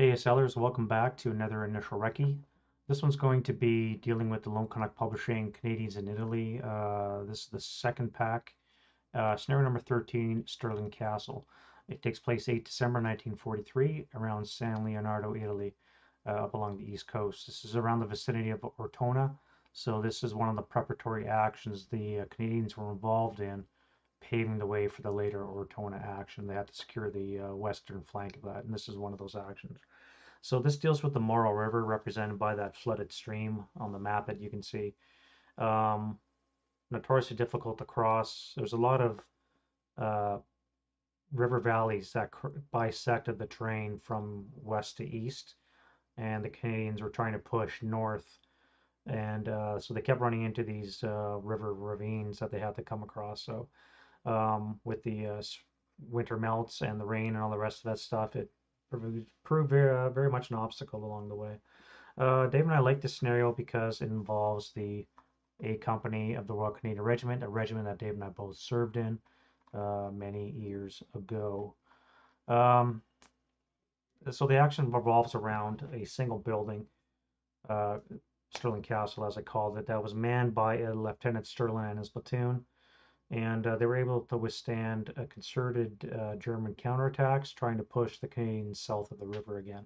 Hey sellers, welcome back to another initial recce. This one's going to be dealing with the Lone Canuck Publishing Canadians in Italy. Uh, this is the second pack. Uh, scenario number 13, Sterlin Castle. It takes place 8 December 1943 around San Leonardo, Italy, uh, up along the east coast. This is around the vicinity of Ortona. So this is one of the preparatory actions the uh, Canadians were involved in paving the way for the later Ortona action. They had to secure the uh, western flank of that, and this is one of those actions. So this deals with the Moro River, represented by that flooded stream on the map that you can see. Um, notoriously difficult to cross. There's a lot of uh, river valleys that bisected the terrain from west to east, and the Canadians were trying to push north and uh, so they kept running into these uh, river ravines that they had to come across. So um, with the uh, winter melts and the rain and all the rest of that stuff, it proved, very, uh, very much an obstacle along the way. Uh, Dave and I like this scenario because it involves the A Company of the Royal Canadian Regiment, a regiment that Dave and I both served in uh, many years ago. Um, so the action revolves around a single building, uh, Sterlin Castle, as I called it, that was manned by a Lieutenant Sterlin and his platoon and uh, they were able to withstand a concerted uh, German counterattacks trying to push the Canadians south of the river again.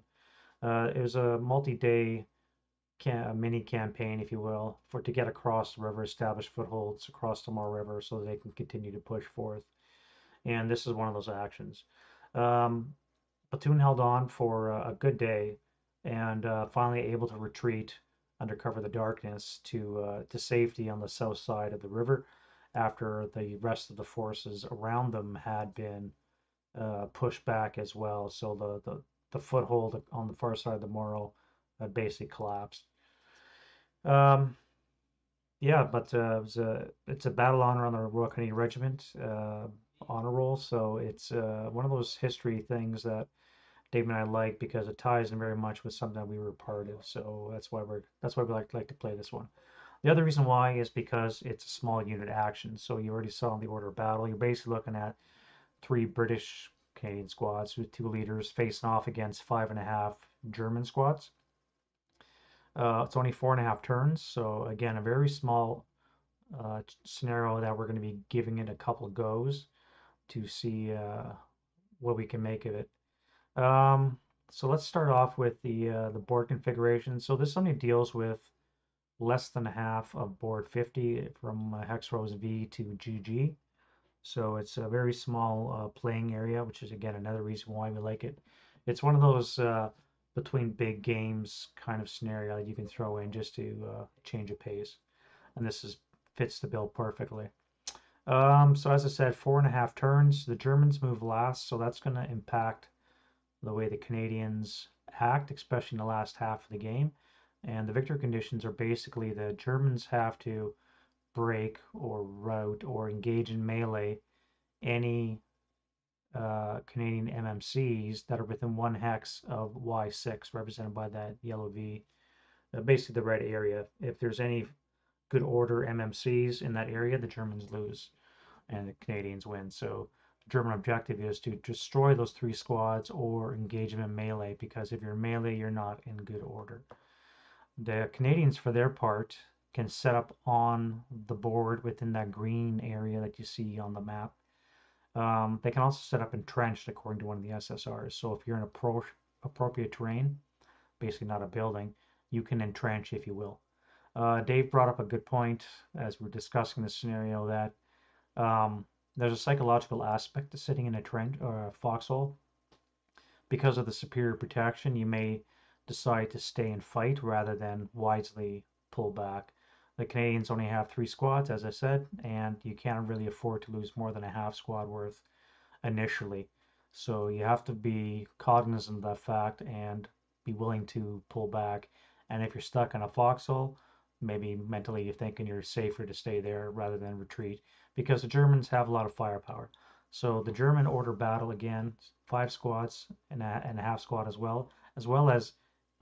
Uh, it was a multi-day mini campaign, if you will, for to get across the river, establish footholds across the Moro River so they can continue to push forth. And this is one of those actions. Um, platoon held on for a good day and uh, finally able to retreat under cover of the darkness to uh, to safety on the south side of the river after the rest of the forces around them had been uh, pushed back as well. So the, the, the foothold on the far side of the Moro had basically collapsed. Um, yeah, but uh, it a, it's a battle honor on the Royal Canadian Regiment uh, honor roll. So it's uh, one of those history things that Dave and I like because it ties in very much with something that we were part of. So that's why we're that's why we like like to play this one. The other reason why is because it's a small unit action. So you already saw in the order of battle, you're basically looking at three British Canadian squads with two leaders facing off against five and a half German squads. Uh, it's only four and a half turns, so again, a very small uh, scenario that we're going to be giving it a couple goes to see uh, what we can make of it. Um, so let's start off with the uh, the board configuration. So this only deals with less than a half of board 50 from uh, hex rows V to GG. So it's a very small uh, playing area, which is again another reason why we like it. It's one of those uh, between big games kind of scenario that you can throw in just to uh, change a pace. And this is fits the bill perfectly. Um, so as I said, four and a half turns. The Germans move last, so that's going to impact the way the Canadians act, especially in the last half of the game. And the victory conditions are basically the Germans have to break or rout or engage in melee any uh, Canadian MMCs that are within one hex of Y6, represented by that yellow V, uh, basically the red area. If there's any good order MMCs in that area, the Germans lose and the Canadians win. So the German objective is to destroy those three squads or engage them in melee because if you're melee, you're not in good order. The Canadians, for their part, can set up on the board within that green area that you see on the map. Um, they can also set up entrenched according to one of the SSRs. So if you're in a appropriate terrain, basically not a building, you can entrench, if you will. Uh, Dave brought up a good point as we are discussing the scenario that um, there's a psychological aspect to sitting in a trench or a foxhole. Because of the superior protection, you may decide to stay and fight rather than wisely pull back. The Canadians only have three squads, as I said, and you can't really afford to lose more than a half squad worth initially. So you have to be cognizant of that fact and be willing to pull back. And if you're stuck in a foxhole, maybe mentally you're thinking you're safer to stay there rather than retreat because the Germans have a lot of firepower. So the German order battle again, five squads and a, and a half squad as well, as well as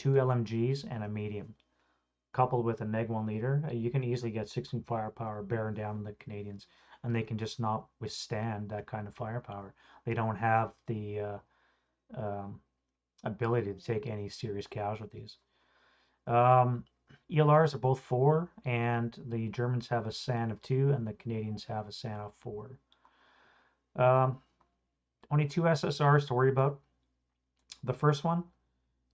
two LMGs, and a medium. Coupled with a Neg 1 leader, uh, you can easily get 16 firepower bearing down on the Canadians, and they can just not withstand that kind of firepower. They don't have the uh, um, ability to take any serious casualties. Um, ELRs are both four, and the Germans have a SAN of two, and the Canadians have a SAN of four. Um, only two SSRs to worry about. The first one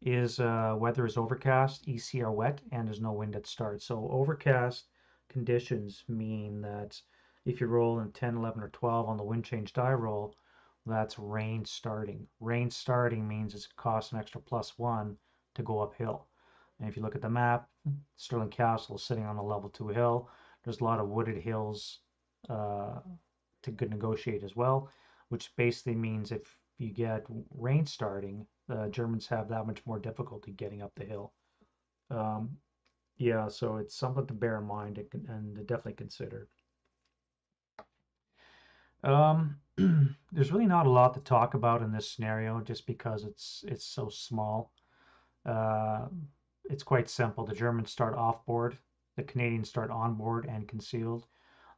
is uh, weather is overcast, ECR wet, and there's no wind at start. So overcast conditions mean that if you roll in 10, 11, or 12 on the wind change die roll, that's rain starting. Rain starting means it costs an extra plus one to go uphill. And if you look at the map, Sterlin Castle is sitting on a level two hill. There's a lot of wooded hills uh, to negotiate as well, which basically means if you get rain starting, the Germans have that much more difficulty getting up the hill. Um, yeah, so it's something to bear in mind and, and definitely consider. Um, there's really not a lot to talk about in this scenario, just because it's it's so small. Uh, it's quite simple. The Germans start off board, the Canadians start on board and concealed.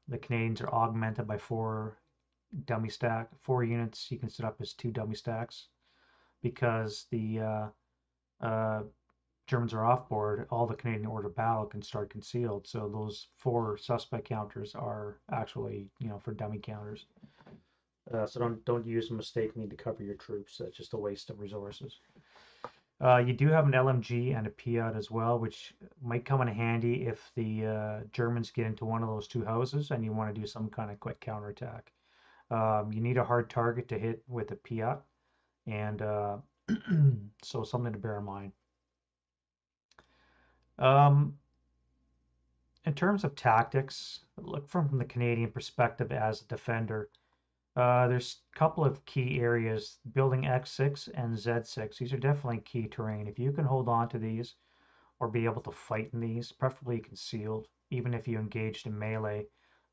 The Canadians are augmented by four dummy stack, four units you can set up as two dummy stacks because the uh, uh, Germans are off board, all the Canadian order battle can start concealed. So those four suspect counters are actually, you know, for dummy counters. Uh, so don't don't use them mistakenly to cover your troops. That's just a waste of resources. Uh, you do have an LMG and a Piat as well, which might come in handy if the uh, Germans get into one of those two houses and you want to do some kind of quick counterattack. Um, you need a hard target to hit with a Piat, and uh, so something to bear in mind. Um, in terms of tactics, look from the Canadian perspective as a defender. Uh, there's a couple of key areas, building X6 and Z6. These are definitely key terrain. If you can hold on to these or be able to fight in these, preferably concealed, even if you engaged in melee,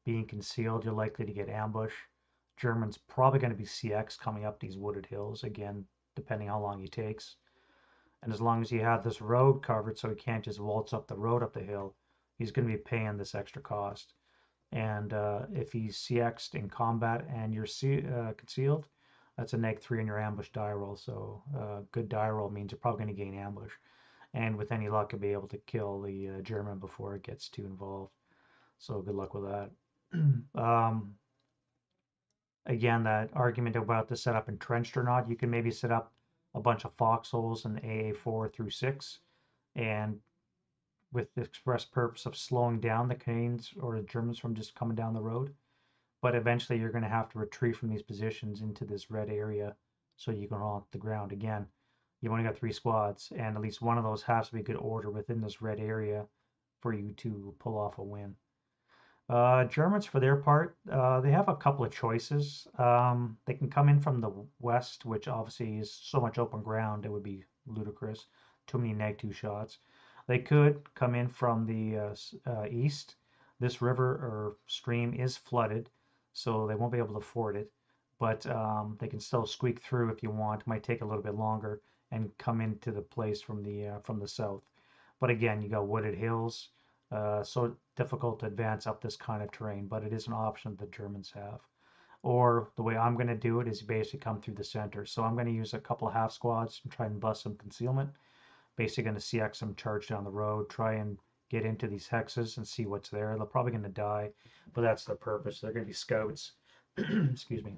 being concealed, you're likely to get ambush. German's probably going to be CX coming up these wooded hills, again, depending how long he takes. And as long as you have this road covered so he can't just waltz up the road up the hill, he's going to be paying this extra cost. And uh, if he's CX'd in combat and you're C- uh, concealed, that's a neg 3 in your ambush die roll. So uh, good die roll means you're probably going to gain ambush. And with any luck, you'll be able to kill the uh, German before it gets too involved. So good luck with that. um, again, that argument about the setup entrenched or not, you can maybe set up a bunch of foxholes in AA4 through 6 and with the express purpose of slowing down the Canadians or the Germans from just coming down the road. But eventually you're going to have to retreat from these positions into this red area so you can hold the ground again. You've only got three squads, and at least one of those has to be good order within this red area for you to pull off a win. Uh, Germans, for their part, uh, they have a couple of choices. Um, they can come in from the west, which obviously is so much open ground, it would be ludicrous. Too many neg two shots. They could come in from the uh, uh, east. This river or stream is flooded, so they won't be able to ford it. But um, they can still squeak through if you want. It might take a little bit longer and come into the place from the uh, from the south. But again, you got wooded hills. Uh, so difficult to advance up this kind of terrain, but it is an option the Germans have. Or the way I'm going to do it is basically come through the center. So I'm going to use a couple half squads and try and bust some concealment. Basically going to CX them charge down the road, try and get into these hexes and see what's there. They're probably going to die, but that's the purpose. They're going to be scouts. Excuse me.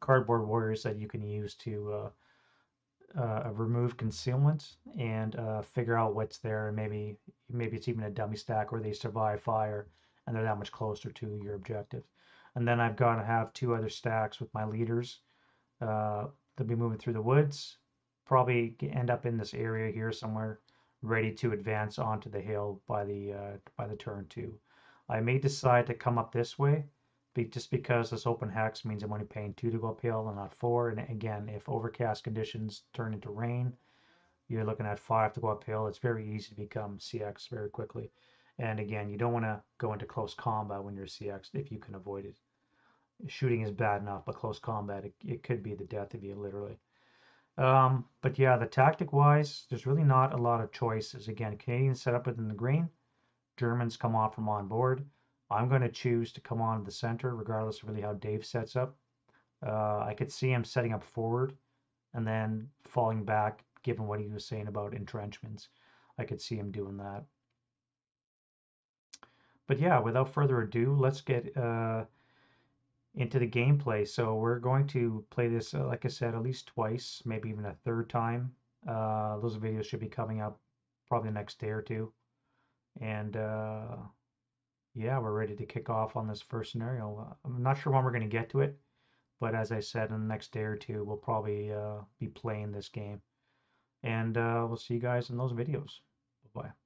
Cardboard warriors that you can use to uh, uh, remove concealment and uh, figure out what's there and maybe maybe it's even a dummy stack where they survive fire and they're that much closer to your objective. And then I've got to have two other stacks with my leaders uh, they'll be moving through the woods probably end up in this area here somewhere ready to advance onto the hill by the uh, by the turn two. I may decide to come up this way just because this open hex means I'm only paying two to go uphill and not four. And again, if overcast conditions turn into rain, you're looking at five to go uphill. It's very easy to become CX very quickly. And again, you don't want to go into close combat when you're CX if you can avoid it. Shooting is bad enough, but close combat, it, it could be the death of you, literally. Um, but yeah, the tactic wise, there's really not a lot of choices. Again, Canadians set up within the green, Germans come off from on board. I'm going to choose to come on the center, regardless of really how Dave sets up. Uh, I could see him setting up forward and then falling back, given what he was saying about entrenchments. I could see him doing that. But yeah, without further ado, let's get uh, into the gameplay. So we're going to play this, uh, like I said, at least twice, maybe even a third time. Uh, those videos should be coming up probably the next day or two. And uh, yeah, we're ready to kick off on this first scenario. I'm not sure when we're going to get to it, but as I said, in the next day or two, we'll probably uh, be playing this game. And uh, we'll see you guys in those videos. Bye-bye.